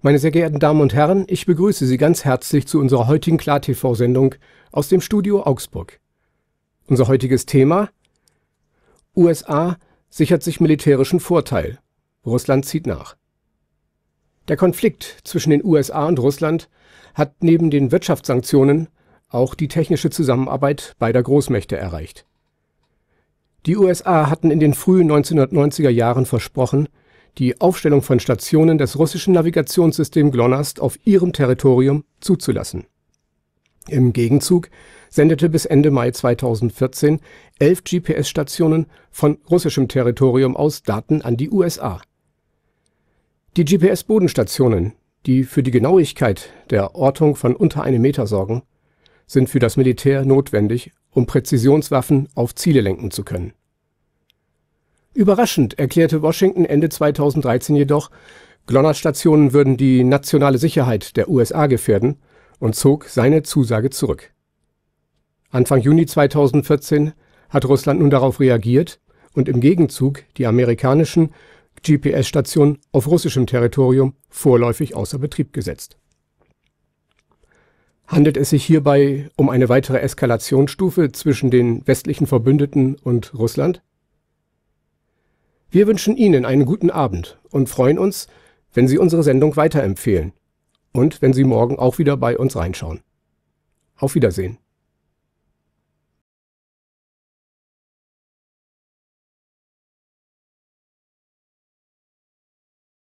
Meine sehr geehrten Damen und Herren, ich begrüße Sie ganz herzlich zu unserer heutigen KlarTV-Sendung aus dem Studio Augsburg. Unser heutiges Thema USA sichert sich militärischen Vorteil. Russland zieht nach. Der Konflikt zwischen den USA und Russland hat neben den Wirtschaftssanktionen auch die technische Zusammenarbeit beider Großmächte erreicht. Die USA hatten in den frühen 1990er Jahren versprochen, die Aufstellung von Stationen des russischen Navigationssystems GLONASS auf ihrem Territorium zuzulassen. Im Gegenzug sendete bis Ende Mai 2014 elf GPS-Stationen von russischem Territorium aus Daten an die USA. Die GPS-Bodenstationen, die für die Genauigkeit der Ortung von unter einem Meter sorgen, sind für das Militär notwendig, um Präzisionswaffen auf Ziele lenken zu können. Überraschend erklärte Washington Ende 2013 jedoch, GLONASS-Stationen würden die nationale Sicherheit der USA gefährden und zog seine Zusage zurück. Anfang Juni 2014 hat Russland nun darauf reagiert und im Gegenzug die amerikanischen GPS-Stationen auf russischem Territorium vorläufig außer Betrieb gesetzt. Handelt es sich hierbei um eine weitere Eskalationsstufe zwischen den westlichen Verbündeten und Russland? Wir wünschen Ihnen einen guten Abend und freuen uns, wenn Sie unsere Sendung weiterempfehlen und wenn Sie morgen auch wieder bei uns reinschauen. Auf Wiedersehen.